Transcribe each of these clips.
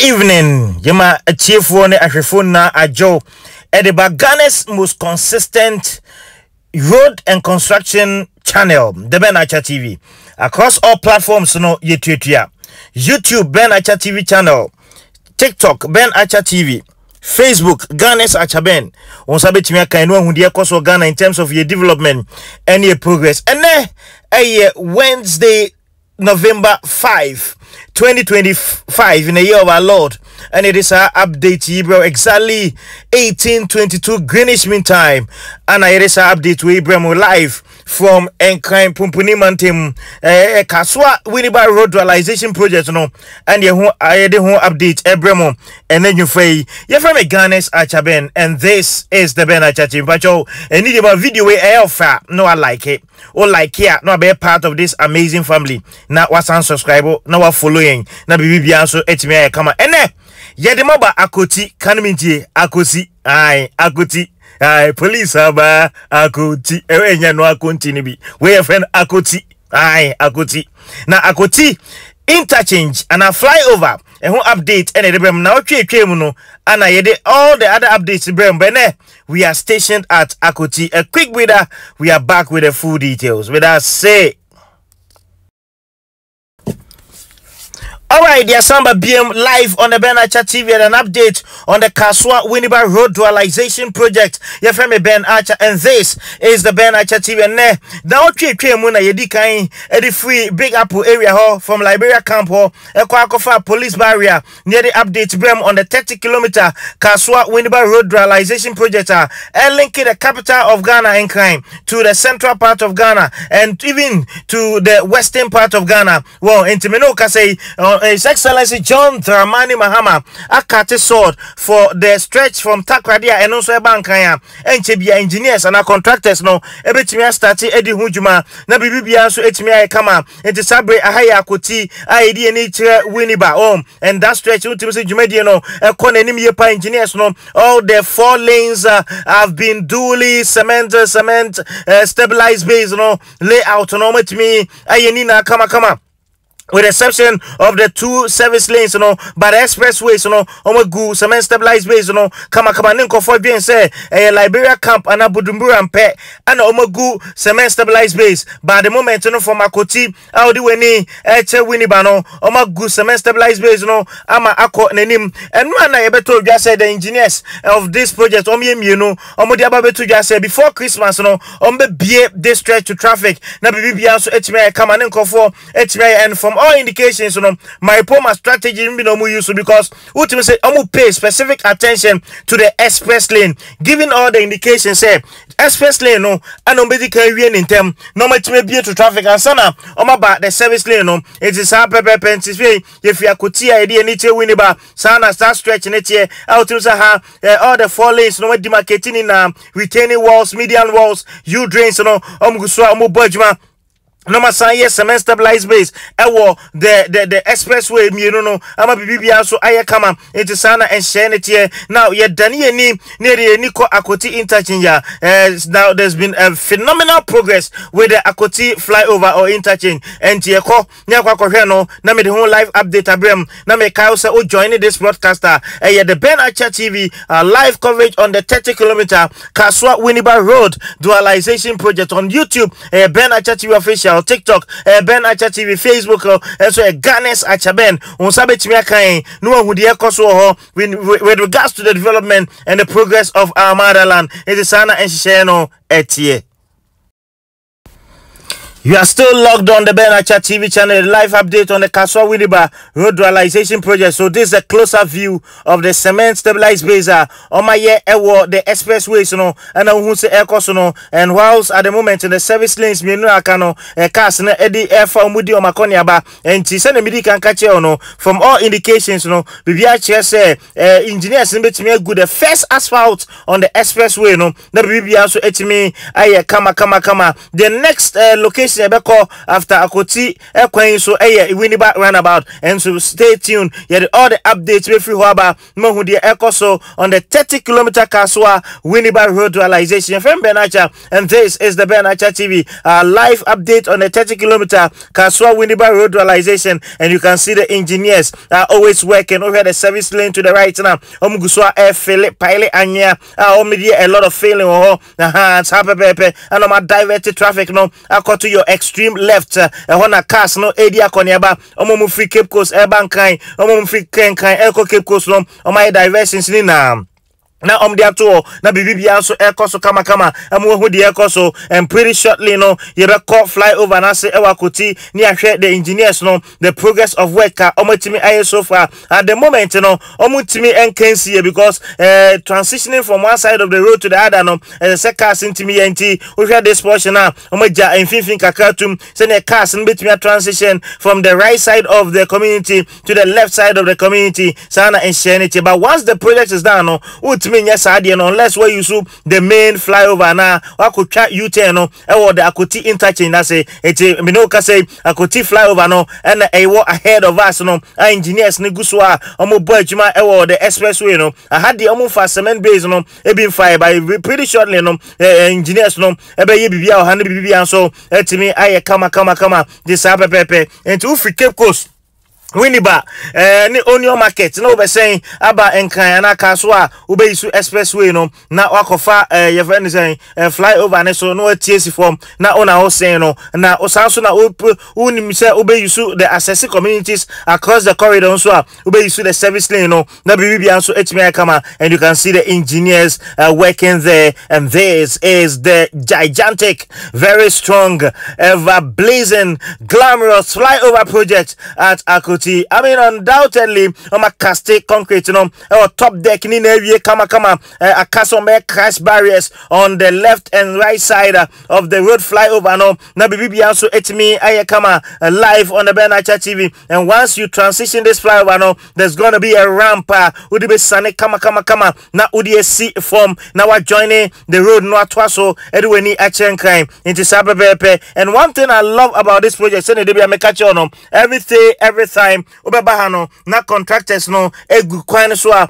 Evening, yɛma atiefoɔ ne ahwɛfoɔ na adwo ɛde ba Ghana's most consistent road and construction channel, the Ben Archer TV. Across all platforms, no yɛtuatua. YouTube, Ben Archer TV channel. TikTok, Ben Archer TV. Facebook, Ghana's Archer Ben. On sabe timi aka enu ahundi ɛkɔ Ghana in terms of your development and your progress. Ɛnɛ ɛyɛ Wednesday, November 5. 2025 in the year of our Lord. And it is our update bro. Exactly 1822 Greenwich Mean Time. And it is our update to Ibrahim live from Enkrain Pumpuni Mantem eh, Kasoa Winneba Road Dualization Project no and ye ho ayede ho update Ebremo and then you fay ye from Ghana's Archer Ben and this is the Ben Achachi Pacho and need about video alpha no I like it or like it no be part of this amazing family. Na wasan subscribe na wa following na bibi bia so etimi aye kama. Ene ye de maba akotsi kanmintie akosi ai akotsi Aye, police aba akotsi. Ewe nya no akonti ni bi. We your friend akotsi aye akotsi. Na akotsi interchange and a flyover ɛho update ɛna yɛde brɛm na ɔtwe etwa mu no ana all the other updates brɛm bɛnɛ we are stationed at akotsi a quick breather. We are back with the full details. With us say All right, dear Samba BM live on the Ben Archer TV and an update on the Kasoa Winneba Road Dualization Project. Friend Ben Archer, and this is the Ben Archer TV. And ne, now three three muna yedi kain edi free Big Apple area ho from Liberia camp ho Ekwakofa police barrier near the update brem on the 30 kilometer Kasoa Winneba Road Dualization Project. Uh, and linking the capital of Ghana and crime to the central part of Ghana and even to the western part of Ghana. Well, in Timinoka say. Uh, His Excellency John Dramani Mahama akate sword for the stretch from Takradia and also Ebankan and Chebia engineers and contractors no ebetimi start edi ho dwuma na bibibia nso etimi aye kama. Enti sabre ahaya akoti aidi eni kire winiba. Um and that stretch utimi se dwumadie no ekọ nanim ye pa engineers no. All the four lanes uh, have been duly cement uh, cement uh, stabilized base no layout no matimi aye ni na kama kama with exception of the two service lanes you know but the expressways you know omo gu cement stabilized base you know kama kama ne nkofo dwen say eh liberia camp ana budumbura mpe ana omo gu cement stabilized base but the moment you know from akotsi how the weni eche wini ba no omo gu cement stabilized base you know ama akọ nanim enu ana yebeto dwa say the engineers of this project omo yemie no omo de aba beto dwa say before christmas you know omo be bie this stretch to traffic. Na bibia so etime kama ne nkofo etime and all indications you know my poma strategy no more use because ultimately say I'm pay specific attention to the express lane. Giving all the indications say express lane no and on basically we in term no much may be to traffic and sana on about the service lane no it is how pepe pensis way if you could see idea any che win ba sana start stretching it here out to ha all the four lanes no demarcating in um, retaining walls median walls you drains no um go so um budgema Number sign yes, cement stabilized base. Ewo the the the expressway mienu no ama bibibia so aye kama enti sana enhye ne tie. Now ye dani ani ne de ani ko Akotsi interchange ya. Uh, now there's been a phenomenal progress with the Akotsi flyover or interchange. Enti ye ko nya kwa kohwe no na me de ho live update abrem na me kai say o join this broadcaster. Eh ye the Ben Archer TV uh, live coverage on the 30 kilometer Kasoa Winneba Road dualization project on YouTube. Eh Ben Archer TV official channel tiktok uh, ben acha tv facebook uh, ɛnso uh, ganes acha ben wɔn nsa bɛtumi aka yɛn na wɔn ahudeɛ kɔ so wɔ hɔ with, regards to the development and the progress of our motherland ɛti saa na nhyehyɛeɛ no ɛteɛ. You are still logged on the Ben Archer TV channel, live update on the Kasoa Winneba road Dualization project. So this is a closer view of the cement stabilized base on my year the expressways no and who say air no and whilst at the moment in the service lanes me no akano e eh, cars na edi air for mudi o makoni aba and ti say midi kan catch no from all indications no bibia che say eh, engineers no betimi good. The first asphalt on the expressway no na bibia so eh, etimi aye kama kama kama. The next uh, location station ɛbɛkɔ after akotsi ɛkwan so ɛyɛ winneba roundabout. Nso stay tuned. Yɛde all the updates bɛfiri hɔ aba mahu deɛ so on the 30 kilometer kasoa winneba road dualization. Yɛfrɛ ben archer and this is the ben archer tv live update on the 30 kilometer kasoa winneba road dualization. And you can see the engineers are always working over the service lane to the right now. Ɔmo gu so a ɛfele pile anya. A ɔmo deɛ a lot of failing wɔ hɔ na ha saa pɛpɛɛpɛ ɛna ɔmo divert traffic no. Akɔ to your extreme left ɛhɔ uh, na cars no ɛdi akɔneaba ɔmo mu free cape coast ɛba nkan ɔmo mu free kankan ɛkɔ cape coast no ɔmo ayɛ diversions ni na ɔm de ato hɔ na biribi biara nso ɛkɔ so eh, kamakama ɛmo ehu deɛ eh, ɛkɔ so and pretty shortly no yɛbɛkɔ fly over n'ase ɛwɔ eh, akotsi ne ahwɛ the engineers no the progress of work ah, a ɔmo timi ayɛ so far. At the moment no ɔmo timi ɛnkansi yɛ because transitioning from one side of the road to the other no ɛsɛ sɛ cars ntimi yɛ nti wohwɛ this portion ah, a ɔmo gya mfimfin kakra tum sɛnea cars no a transition from the right side of the community to the left side of the community. Saa na ti but once the project is done no wotu ntumi nyɛ saa deɛ no unless wɔyi so the main flyover na wakotwa u-turn no ɛwɔ the akoti interchange ase eti mene woka sɛ akoti flyover no ɛna ɛwɔ ahead of us no a engineers no gu so a ɔmo bɔ adwuma ɛwɔ the expressway no. Aha deɛ ɔmo fa cement base no ebi nfa by pretty shortly no ɛɛ engineers no ɛbɛyɛ biribi a ɔha no biribi a nso ɛtumi ayɛ kama kama kama de saa pɛpɛɛpɛ. Nti wofiri cape coast winneba eh, ne onion market na wobɛsɛn aba nkran ana ka so a wobɛyi so expressway no na wakɔfa eh, yɛfrɛ ne sɛn eh, flyover ne so na watie si fam na wona wo sɛn no na wosan so na wonim sɛ wobɛyi so the access communities across the corridor nso a wobɛyi so the service lane no na biribibia nso atumi kama and you can see the engineers uh, working there and this is the gigantic very strong ever blazing glamorous flyover project at Akut County. I mean, undoubtedly, on my casti concrete, you know, or top deck, in the kama kama, eh, a castle crash barriers on the left and right side uh, of the road flyover. No, na bibi also et me, I kama uh, live on the Ben Archer TV. And once you transition this flyover, no, there's gonna be a ramp. Uh, would be sunny kama kama kama. Na udi see form. Now we're joining the road no atwaso. Action crime into Sababepe. And one thing I love about this project, send it to be a mekachono. Everything, time wobɛba ha no contractors no egu kwan so a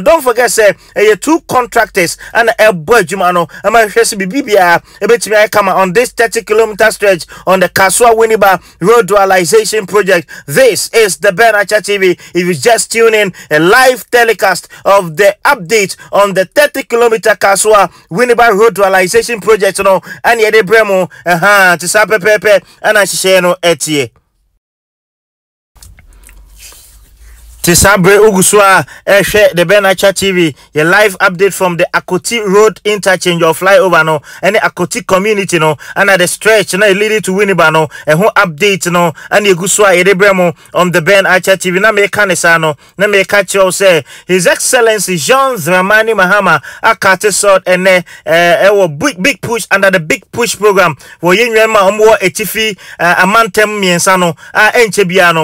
don't forget sɛ ɛyɛ two contractors ana ɛbɔ adwuma no. Ɛma hwɛ sɛ biribi biara ɛbɛtumi ayɛ kama on this thirty kilometer stretch on the Kasoa Winneba road dualization project. This is the Ben Archer TV if you just tune in a live telecast of the update on the thirty kilometer Kasoa Winneba road dualization project no. Ɛna yɛde brɛ mu ɛhan te saa pɛpɛɛpɛ ɛna nhyehyɛ no ɛteɛ. Te saa bere a the ben archer tv yɛ live update from the akotsi road interchange of flyover no. Ɛne akotsi community no. Ɛna the stretch na leading to winneba no. Ɛho update no. Ɛna egu so a yɛde mu on the ben archer tv na meka ne saa no. Na meka kyerɛw sɛ his excellency john dramani mahama akate sɔd ɛnɛ eh, ɛɛ eh, ɛwɔ eh, big big push under the big push program. Wɔyɛ nneɛma a wɔwɔ etifi ɛɛ amantam mmiɛnsa no. A ɛnkyɛ biara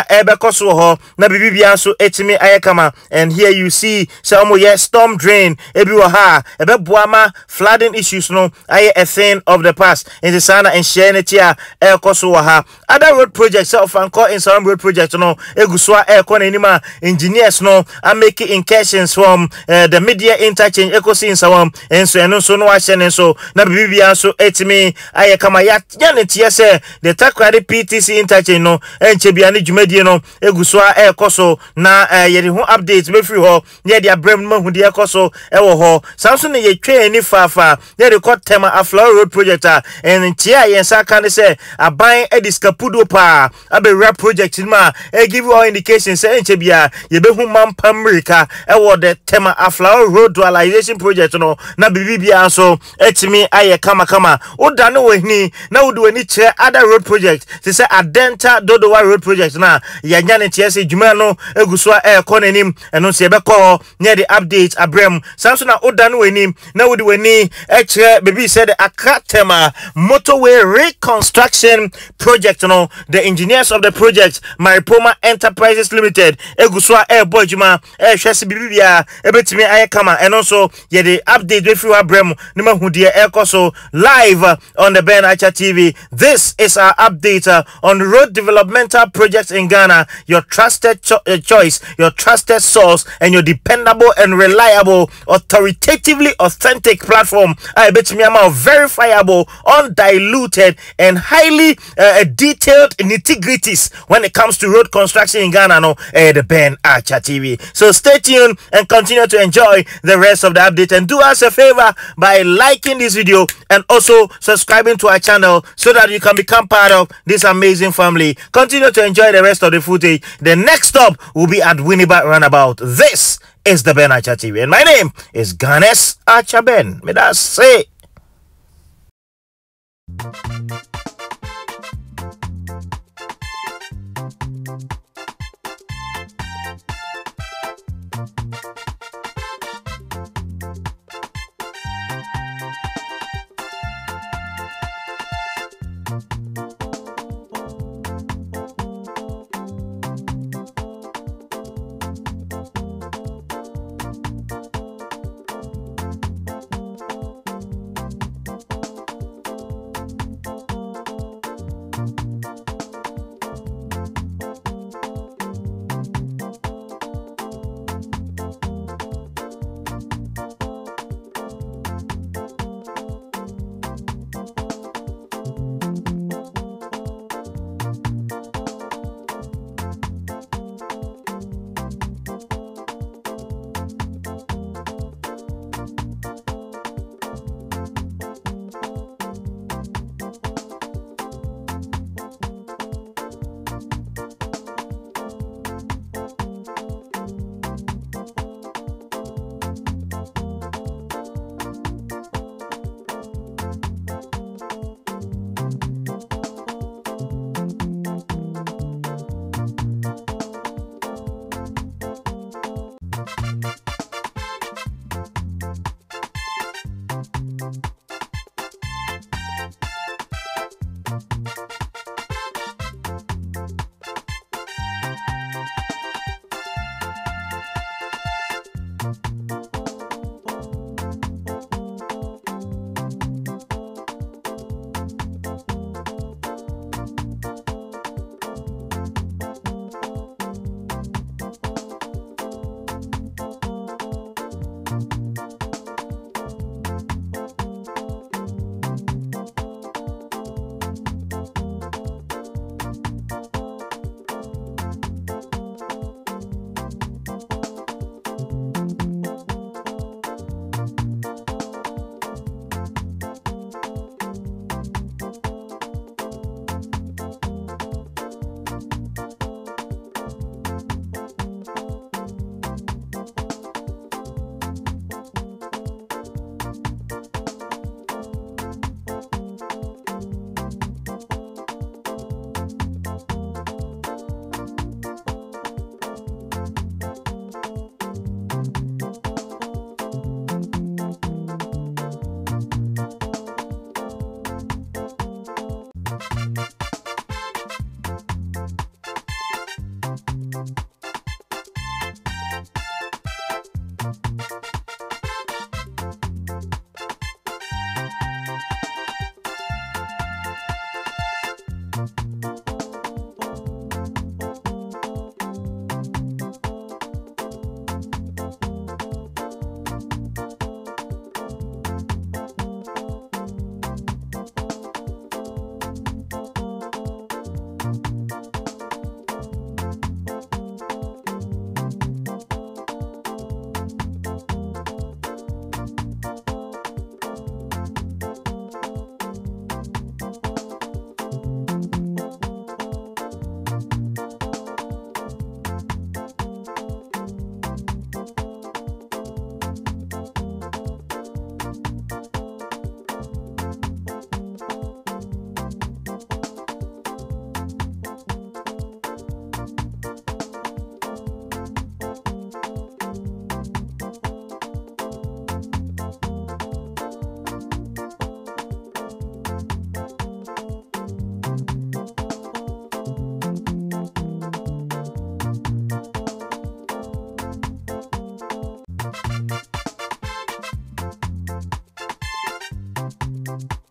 ɛbɛkɔ so wɔ na biribibia nso ɛtumi ayɛ and here you see sɛ ɔmo storm drain. Ebi wɔ ha a ɛbɛboa flooding issues no ayɛ a thing of the past. Nti saa na nhyɛn ne ti a ɛrekɔ so wɔ ha. Other road projects sɛ ɔfankɔ nsawam road project no egu so a ɛrekɔ n'anim a engineers no ameki incursions from uh, the media interchange ekosi nsawam. Nso ɛno nso no wahyɛ ne nso. Na biribibia nso ɛtumi ayɛ kama. Yɛ ne teɛ sɛ the takoradi ptc interchange no ɛnkyɛ bia ne dwumadie no egu so a ɛrekɔ so. Na ɛɛ yɛde ho update bɛfiri hɔ. Na yɛde abrɛ mu mahu deɛ ɛkɔ so ɛwɔ hɔ. Saa nso na yɛtwa ani faafa. Yɛde kɔ tɛma aflaw road project a nkyea a yɛn nsa aka ne sɛ aban de skapudo paa abɛwura project no mu a ɛgive all indication sɛ ɛnkyɛ bia yɛbɛhu mampa mmirika ɛwɔ the tɛma aflaw road dualization project no. Na biribi biara nso atumi ayɛ kamakama. Woda ne wɔ hini na wode w'ani kyerɛ other road project te sɛ adenta dodowa road project no a yɛanya ne teɛ sɛ dwuma no egu so a ɛrekɔ n'anim. Ɛno nso yɛbɛkɔ hɔ na yɛde update abrɛ mu. Saa nso na woda ne w'anim na wode w'ani kyerɛ baabi sɛ de akatema motorway reconstruction project no the engineers of the project maripoma enterprises limited egu so a ɛrebɔ adwuma ɛrehwɛ sɛ biribi biara ɛbɛtumi ayɛ kama. Ɛno nso yɛde update bɛfiri hɔ abrɛ mu na mahu deɛ ɛrekɔ so live on the Ben Archer TV this is our update uh, on road developmental projects in Ghana your trusted cho- uh, choice your trusted source and your dependable and reliable authoritatively authentic platform. I bet me I'm verifiable undiluted and highly uh, detailed nitty-gritties when it comes to road construction in Ghana no uh, the Ben Archer TV so stay tuned and continue to enjoy the rest of the update. And do us a favor by liking this video and also subscribing to our channel so that you can become part of this amazing family. Continue to enjoy the rest of the footage. The next stop will be at Winneba Runabout. This is the Ben TV and my name is Ganesh Archer Ben may that say you